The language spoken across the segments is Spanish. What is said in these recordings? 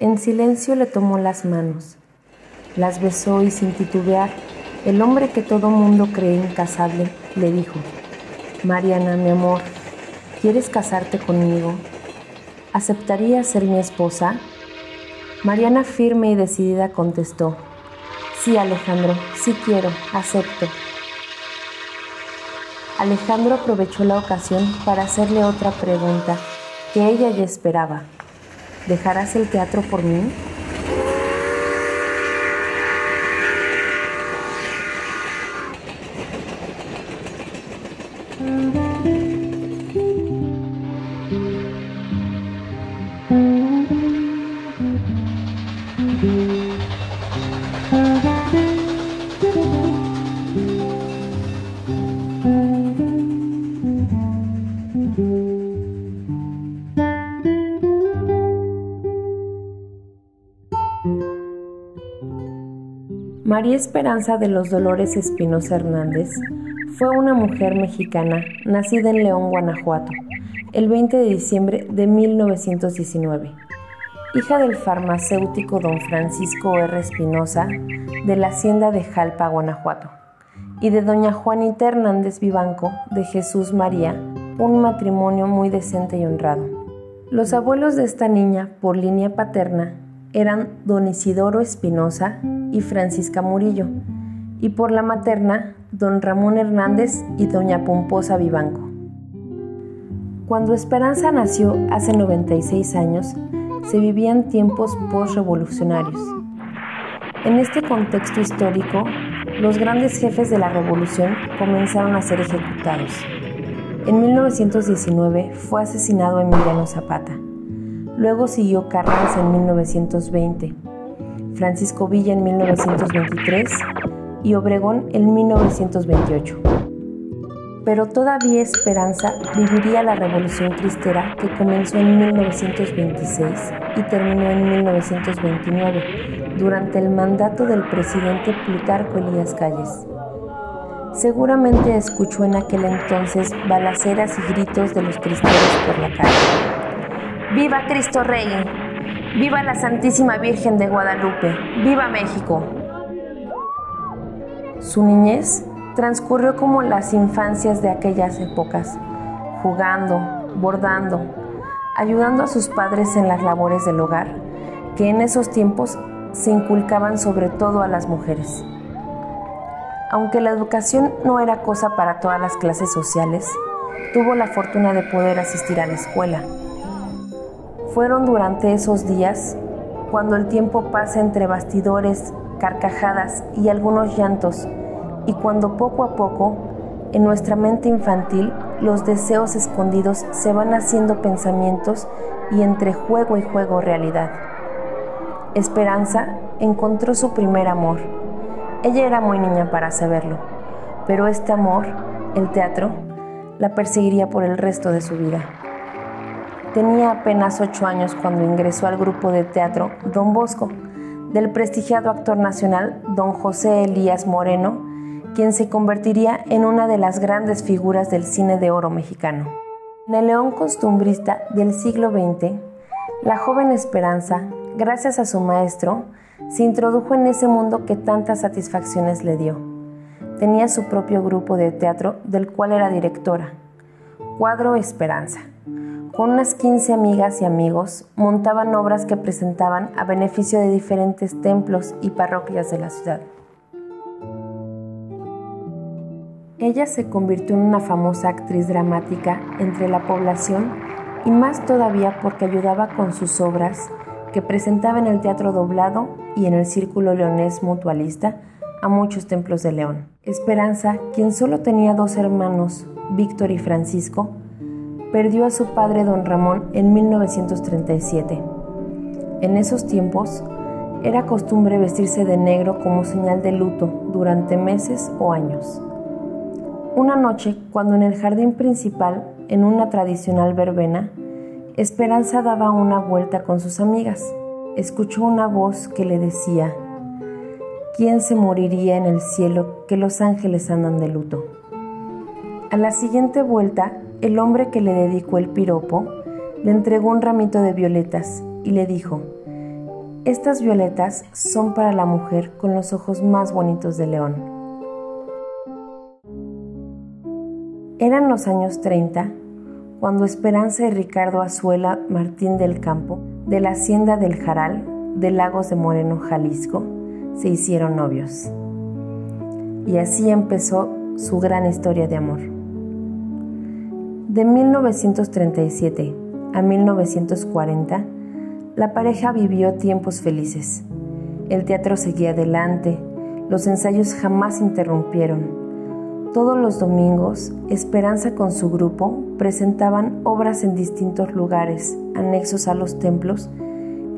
En silencio, le tomó las manos, las besó y sin titubear, el hombre que todo mundo cree incasable le dijo, Mariana, mi amor, ¿quieres casarte conmigo? ¿Aceptarías ser mi esposa? Mariana firme y decidida contestó, Sí, Alejandro, sí quiero, acepto. Alejandro aprovechó la ocasión para hacerle otra pregunta que ella ya esperaba. ¿Dejarás el teatro por mí? María Esperanza de los Dolores Espinosa Hernández fue una mujer mexicana nacida en León, Guanajuato, el 20 de diciembre de 1919, hija del farmacéutico don Francisco R. Espinosa de la hacienda de Jalpa, Guanajuato, y de doña Juanita Hernández Vivanco de Jesús María, un matrimonio muy decente y honrado. Los abuelos de esta niña, por línea paterna, eran don Isidoro Espinosa y Francisca Murillo, y por la materna, don Ramón Hernández y doña Pomposa Vivanco. Cuando Esperanza nació hace 96 años, se vivían tiempos postrevolucionarios. En este contexto histórico, los grandes jefes de la revolución comenzaron a ser ejecutados. En 1919 fue asesinado Emiliano Zapata. Luego siguió Carranza en 1920 Francisco Villa en 1923 y Obregón en 1928. Pero todavía Esperanza viviría la Revolución Cristera que comenzó en 1926 y terminó en 1929 durante el mandato del presidente Plutarco Elías Calles. Seguramente escuchó en aquel entonces balaceras y gritos de los cristianos por la calle. ¡Viva Cristo Rey! Viva la Santísima Virgen de Guadalupe. Viva México. Su niñez transcurrió como las infancias de aquellas épocas, jugando, bordando, ayudando a sus padres en las labores del hogar, que en esos tiempos se inculcaban sobre todo a las mujeres. Aunque la educación no era cosa para todas las clases sociales, tuvo la fortuna de poder asistir a la escuela fueron durante esos días, cuando el tiempo pasa entre bastidores, carcajadas y algunos llantos, y cuando poco a poco, en nuestra mente infantil, los deseos escondidos se van haciendo pensamientos y entre juego y juego realidad. Esperanza encontró su primer amor. Ella era muy niña para saberlo, pero este amor, el teatro, la perseguiría por el resto de su vida. Tenía apenas ocho años cuando ingresó al grupo de teatro Don Bosco, del prestigiado actor nacional Don José Elías Moreno, quien se convertiría en una de las grandes figuras del cine de oro mexicano. En el León costumbrista del siglo XX, la joven Esperanza, gracias a su maestro, se introdujo en ese mundo que tantas satisfacciones le dio. Tenía su propio grupo de teatro del cual era directora, Cuadro Esperanza con unas 15 amigas y amigos, montaban obras que presentaban a beneficio de diferentes templos y parroquias de la ciudad. Ella se convirtió en una famosa actriz dramática entre la población y más todavía porque ayudaba con sus obras que presentaba en el teatro doblado y en el círculo leonés mutualista a muchos templos de León. Esperanza, quien solo tenía dos hermanos, Víctor y Francisco, perdió a su padre don Ramón en 1937. En esos tiempos, era costumbre vestirse de negro como señal de luto durante meses o años. Una noche, cuando en el jardín principal, en una tradicional verbena, Esperanza daba una vuelta con sus amigas, escuchó una voz que le decía, ¿quién se moriría en el cielo que los ángeles andan de luto? A la siguiente vuelta, el hombre que le dedicó el piropo le entregó un ramito de violetas y le dijo, estas violetas son para la mujer con los ojos más bonitos de León. Eran los años 30 cuando Esperanza y Ricardo Azuela Martín del Campo, de la hacienda del Jaral, de Lagos de Moreno, Jalisco, se hicieron novios. Y así empezó su gran historia de amor. De 1937 a 1940, la pareja vivió tiempos felices. El teatro seguía adelante, los ensayos jamás interrumpieron. Todos los domingos, Esperanza con su grupo presentaban obras en distintos lugares, anexos a los templos,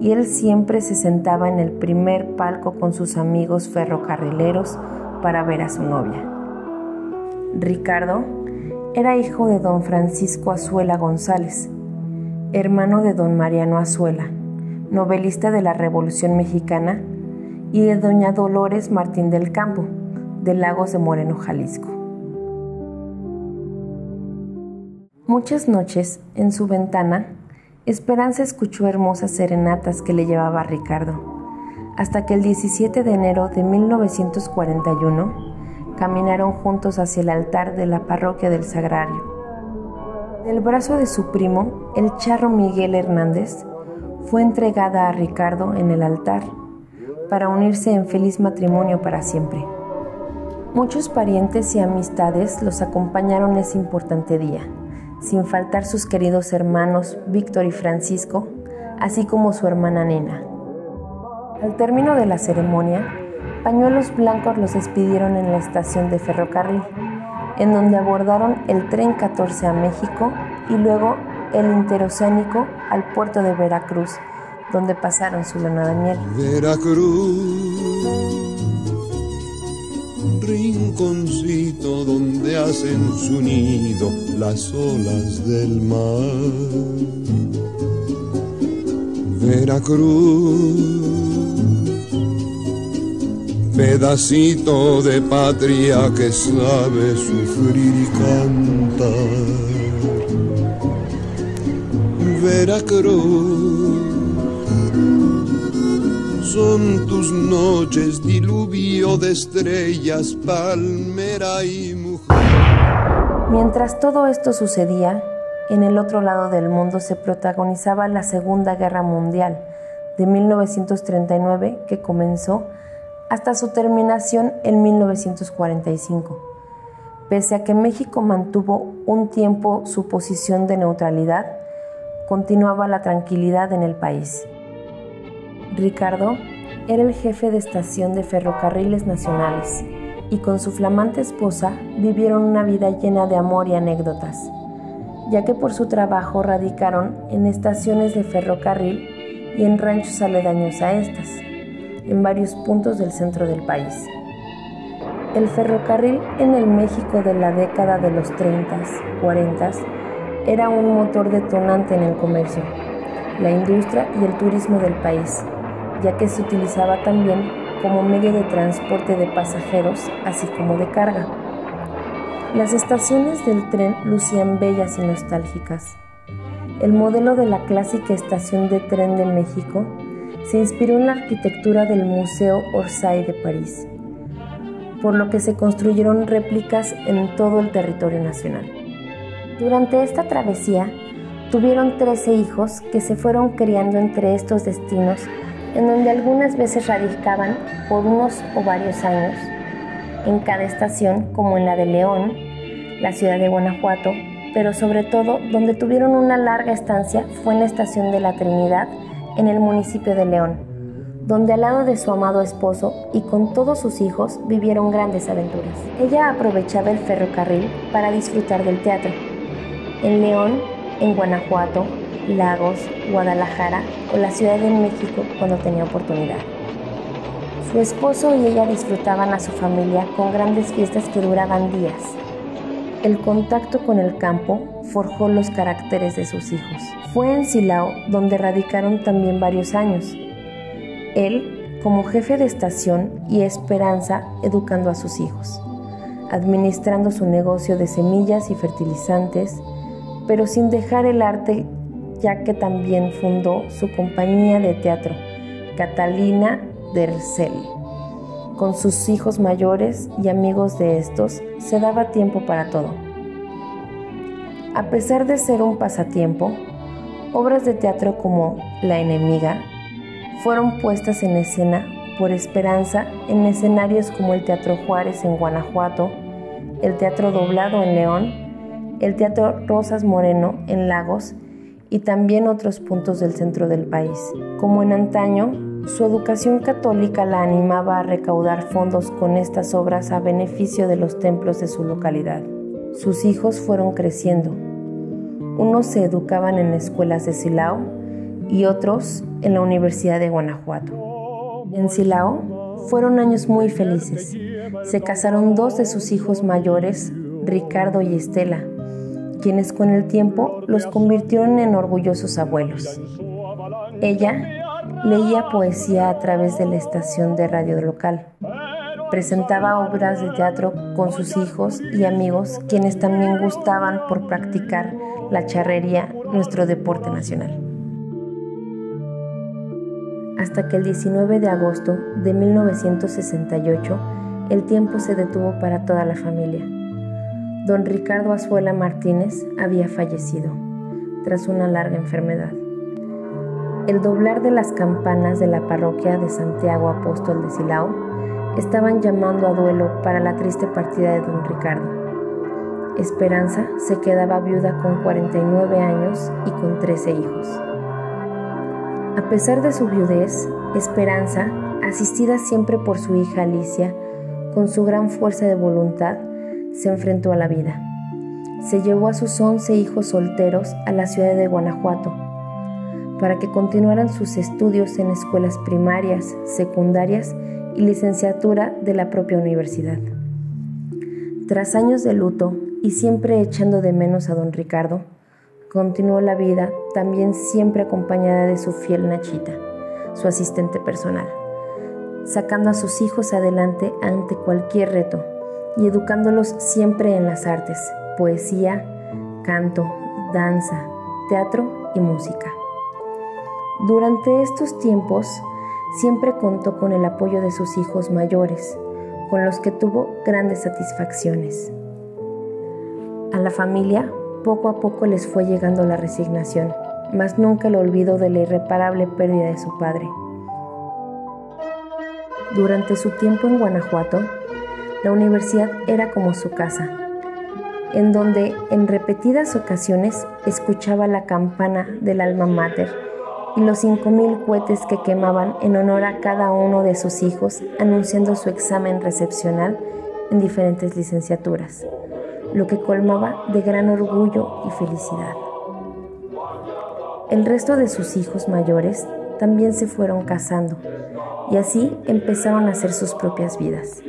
y él siempre se sentaba en el primer palco con sus amigos ferrocarrileros para ver a su novia. Ricardo era hijo de don Francisco Azuela González, hermano de don Mariano Azuela, novelista de la Revolución Mexicana, y de doña Dolores Martín del Campo, de Lagos de Moreno, Jalisco. Muchas noches, en su ventana, Esperanza escuchó hermosas serenatas que le llevaba Ricardo, hasta que el 17 de enero de 1941 caminaron juntos hacia el altar de la parroquia del Sagrario. Del brazo de su primo, el charro Miguel Hernández, fue entregada a Ricardo en el altar para unirse en feliz matrimonio para siempre. Muchos parientes y amistades los acompañaron ese importante día, sin faltar sus queridos hermanos Víctor y Francisco, así como su hermana Nena. Al término de la ceremonia, pañuelos blancos los despidieron en la estación de ferrocarril, en donde abordaron el tren 14 a México y luego el interoceánico al puerto de Veracruz, donde pasaron su luna de miel. Veracruz, rinconcito donde hacen su nido las olas del mar. Veracruz, pedacito de patria que sabe sufrir y cantar. Veracruz. Son tus noches diluvio de estrellas, palmera y mujer. Mientras todo esto sucedía, en el otro lado del mundo se protagonizaba la Segunda Guerra Mundial de 1939 que comenzó hasta su terminación en 1945. Pese a que México mantuvo un tiempo su posición de neutralidad, continuaba la tranquilidad en el país. Ricardo era el jefe de estación de ferrocarriles nacionales y con su flamante esposa vivieron una vida llena de amor y anécdotas, ya que por su trabajo radicaron en estaciones de ferrocarril y en ranchos aledaños a estas, en varios puntos del centro del país. El ferrocarril en el México de la década de los 30, 40 era un motor detonante en el comercio, la industria y el turismo del país, ya que se utilizaba también como medio de transporte de pasajeros, así como de carga. Las estaciones del tren lucían bellas y nostálgicas. El modelo de la clásica estación de tren de México se inspiró en la arquitectura del Museo Orsay de París, por lo que se construyeron réplicas en todo el territorio nacional. Durante esta travesía tuvieron 13 hijos que se fueron criando entre estos destinos en donde algunas veces radicaban por unos o varios años en cada estación como en la de León, la ciudad de Guanajuato, pero sobre todo donde tuvieron una larga estancia fue en la estación de la Trinidad en el municipio de León, donde al lado de su amado esposo y con todos sus hijos vivieron grandes aventuras. Ella aprovechaba el ferrocarril para disfrutar del teatro en León, en Guanajuato, Lagos, Guadalajara o la Ciudad de México cuando tenía oportunidad. Su esposo y ella disfrutaban a su familia con grandes fiestas que duraban días. El contacto con el campo forjó los caracteres de sus hijos. Fue en Silao donde radicaron también varios años. Él como jefe de estación y Esperanza educando a sus hijos, administrando su negocio de semillas y fertilizantes, pero sin dejar el arte ya que también fundó su compañía de teatro, Catalina Dercel. Con sus hijos mayores y amigos de estos, se daba tiempo para todo. A pesar de ser un pasatiempo, obras de teatro como La enemiga fueron puestas en escena por Esperanza en escenarios como el Teatro Juárez en Guanajuato, el Teatro Doblado en León, el Teatro Rosas Moreno en Lagos y también otros puntos del centro del país. Como en antaño, su educación católica la animaba a recaudar fondos con estas obras a beneficio de los templos de su localidad. Sus hijos fueron creciendo. Unos se educaban en escuelas de Silao y otros en la Universidad de Guanajuato. En Silao fueron años muy felices. Se casaron dos de sus hijos mayores, Ricardo y Estela, quienes con el tiempo los convirtieron en orgullosos abuelos. Ella leía poesía a través de la estación de radio local. Presentaba obras de teatro con sus hijos y amigos, quienes también gustaban por practicar la charrería, nuestro deporte nacional hasta que el 19 de agosto de 1968 el tiempo se detuvo para toda la familia. Don Ricardo Azuela Martínez había fallecido tras una larga enfermedad. El doblar de las campanas de la parroquia de Santiago Apóstol de Silao estaban llamando a duelo para la triste partida de don Ricardo. Esperanza se quedaba viuda con 49 años y con 13 hijos. A pesar de su viudez, Esperanza, asistida siempre por su hija Alicia, con su gran fuerza de voluntad, se enfrentó a la vida. Se llevó a sus once hijos solteros a la ciudad de Guanajuato para que continuaran sus estudios en escuelas primarias, secundarias y licenciatura de la propia universidad. Tras años de luto y siempre echando de menos a don Ricardo, Continuó la vida también siempre acompañada de su fiel Nachita, su asistente personal, sacando a sus hijos adelante ante cualquier reto y educándolos siempre en las artes, poesía, canto, danza, teatro y música. Durante estos tiempos siempre contó con el apoyo de sus hijos mayores, con los que tuvo grandes satisfacciones. A la familia poco a poco les fue llegando la resignación, mas nunca el olvido de la irreparable pérdida de su padre. Durante su tiempo en Guanajuato, la universidad era como su casa, en donde en repetidas ocasiones escuchaba la campana del alma mater y los cinco mil cohetes que quemaban en honor a cada uno de sus hijos anunciando su examen recepcional en diferentes licenciaturas lo que colmaba de gran orgullo y felicidad. El resto de sus hijos mayores también se fueron casando y así empezaron a hacer sus propias vidas.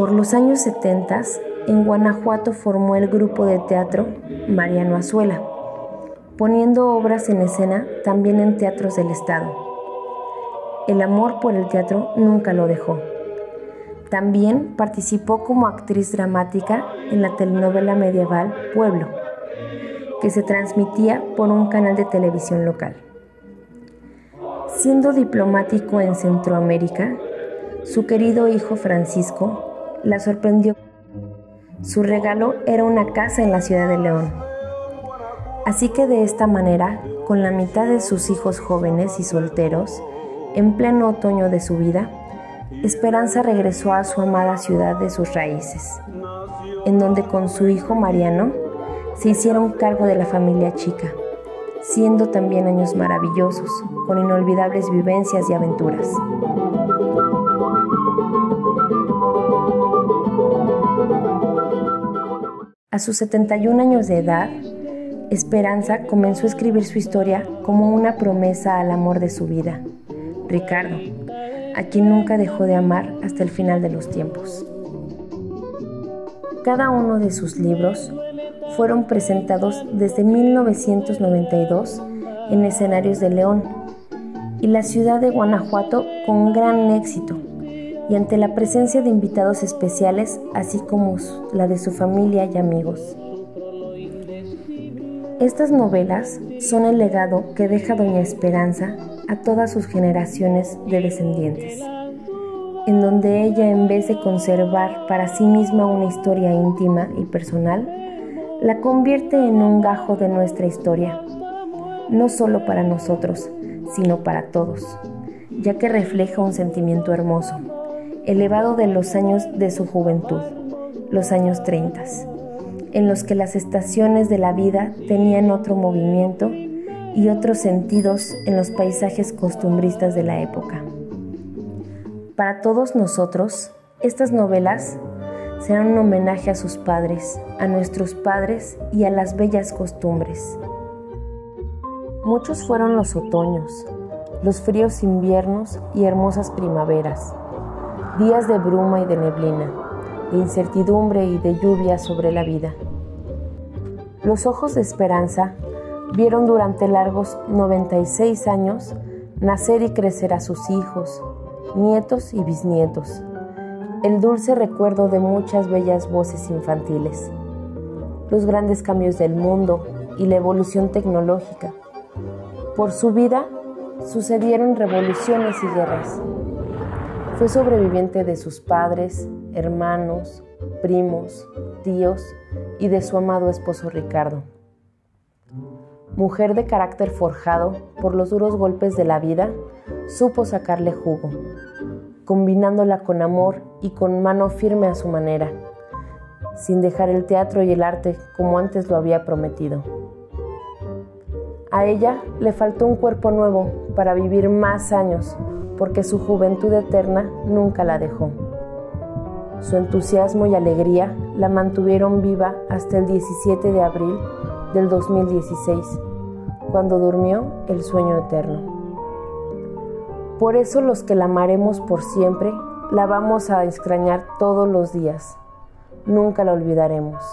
Por los años 70, en Guanajuato formó el grupo de teatro Mariano Azuela, poniendo obras en escena también en teatros del Estado. El amor por el teatro nunca lo dejó. También participó como actriz dramática en la telenovela medieval Pueblo, que se transmitía por un canal de televisión local. Siendo diplomático en Centroamérica, su querido hijo Francisco la sorprendió. Su regalo era una casa en la ciudad de León. Así que de esta manera, con la mitad de sus hijos jóvenes y solteros, en pleno otoño de su vida, Esperanza regresó a su amada ciudad de sus raíces, en donde con su hijo Mariano se hicieron cargo de la familia chica, siendo también años maravillosos, con inolvidables vivencias y aventuras. A sus 71 años de edad, Esperanza comenzó a escribir su historia como una promesa al amor de su vida, Ricardo, a quien nunca dejó de amar hasta el final de los tiempos. Cada uno de sus libros fueron presentados desde 1992 en escenarios de León y la ciudad de Guanajuato con gran éxito y ante la presencia de invitados especiales así como la de su familia y amigos. Estas novelas son el legado que deja Doña Esperanza a todas sus generaciones de descendientes, en donde ella en vez de conservar para sí misma una historia íntima y personal, la convierte en un gajo de nuestra historia, no solo para nosotros, sino para todos, ya que refleja un sentimiento hermoso, elevado de los años de su juventud, los años 30, en los que las estaciones de la vida tenían otro movimiento y otros sentidos en los paisajes costumbristas de la época. Para todos nosotros, estas novelas serán un homenaje a sus padres, a nuestros padres y a las bellas costumbres. Muchos fueron los otoños, los fríos inviernos y hermosas primaveras, días de bruma y de neblina, de incertidumbre y de lluvia sobre la vida. Los ojos de esperanza vieron durante largos 96 años nacer y crecer a sus hijos, nietos y bisnietos, el dulce recuerdo de muchas bellas voces infantiles, los grandes cambios del mundo y la evolución tecnológica. Por su vida sucedieron revoluciones y guerras. Fue sobreviviente de sus padres, hermanos, primos, tíos y de su amado esposo Ricardo. Mujer de carácter forjado por los duros golpes de la vida, supo sacarle jugo, combinándola con amor y con mano firme a su manera, sin dejar el teatro y el arte como antes lo había prometido. A ella le faltó un cuerpo nuevo para vivir más años porque su juventud eterna nunca la dejó. Su entusiasmo y alegría la mantuvieron viva hasta el 17 de abril del 2016, cuando durmió el sueño eterno. Por eso los que la amaremos por siempre, la vamos a extrañar todos los días. Nunca la olvidaremos.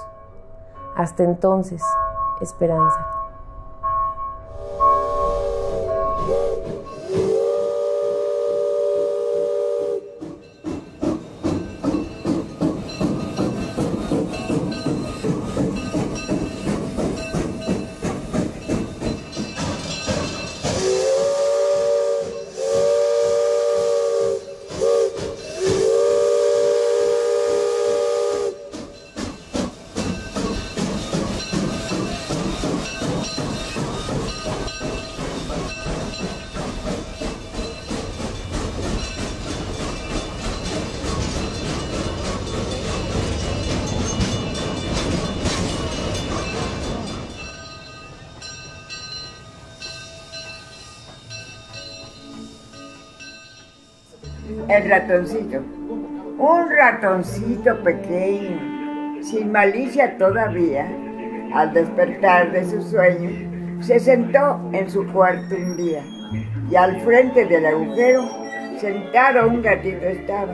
Hasta entonces, esperanza. El ratoncito. Un ratoncito pequeño, sin malicia todavía, al despertar de su sueño, se sentó en su cuarto un día y al frente del agujero, sentado un gatito estaba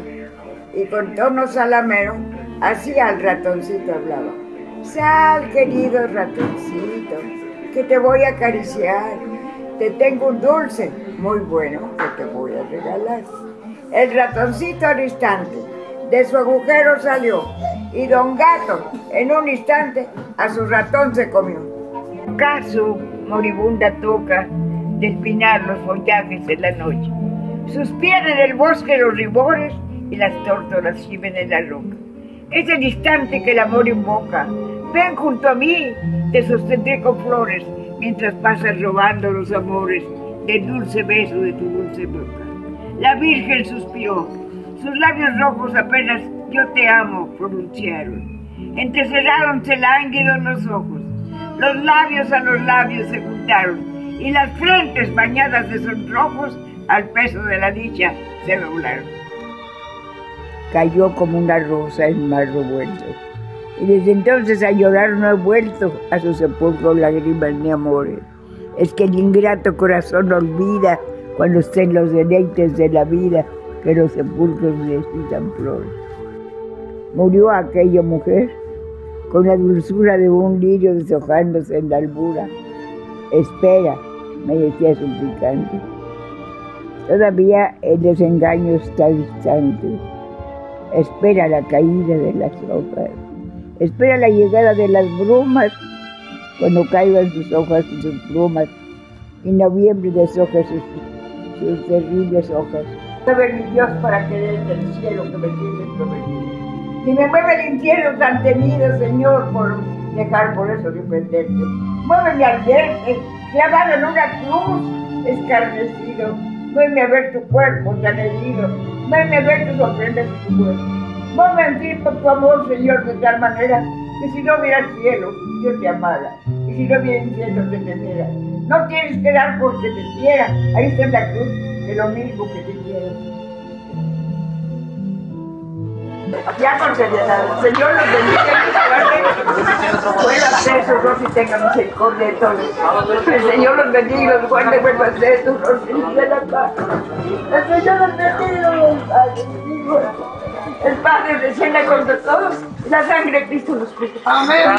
y con tono salamero, así al ratoncito hablaba. Sal, querido ratoncito, que te voy a acariciar. Te tengo un dulce muy bueno que te voy a regalar. El ratoncito al instante de su agujero salió y don Gato en un instante a su ratón se comió. Caso moribunda toca despinar los follajes de la noche. Suspiran en el bosque los ribores y las tórtolas gimen en la roca. Es el instante que el amor invoca. Ven junto a mí, te sostendré con flores mientras pasas robando los amores del dulce beso de tu dulce boca. La Virgen suspiró. Sus labios rojos apenas yo te amo pronunciaron. Entrecerráronse lánguidos los ojos. Los labios a los labios se juntaron y las frentes bañadas de sonrojos al peso de la dicha se doblaron. Cayó como una rosa en mar revuelto. Y desde entonces a llorar no he vuelto a su sepulcro lágrimas ni amores. Es que el ingrato corazón olvida cuando estén los deleites de la vida que los sepulcros necesitan flores. Murió aquella mujer con la dulzura de un lirio deshojándose en la albura. Espera, me decía suplicante. Todavía el desengaño está distante. Espera la caída de las hojas. Espera la llegada de las brumas cuando caigan sus hojas y sus plumas, y noviembre deshoja sus, sus terribles hojas. Mueve mi Dios para que desde el cielo que me tienes prometido. Y me mueve el infierno tan temido, Señor, por dejar por eso de ofenderte. Muéveme al verte, clavado en una cruz, escarnecido. Muéveme a ver tu cuerpo tan herido. Muéveme a ver tus ofrendas y tu cuerpo. Muéveme en ti por tu amor, Señor, de tal manera que si no hubiera cielo, yo te amara. Si no hubiera infierno, te temiera. No tienes que dar porque te quiera. Ahí está la cruz, de lo mismo que te quiero. Ya porque el Señor los bendiga y los guarde. Buenas esos dos y tengan misericordia de todos. El Señor los bendiga y los guarde. Esos dos y de la paz. El Señor los bendiga y. El Padre descienda contra todos. La sangre de Cristo los cuida. Amén.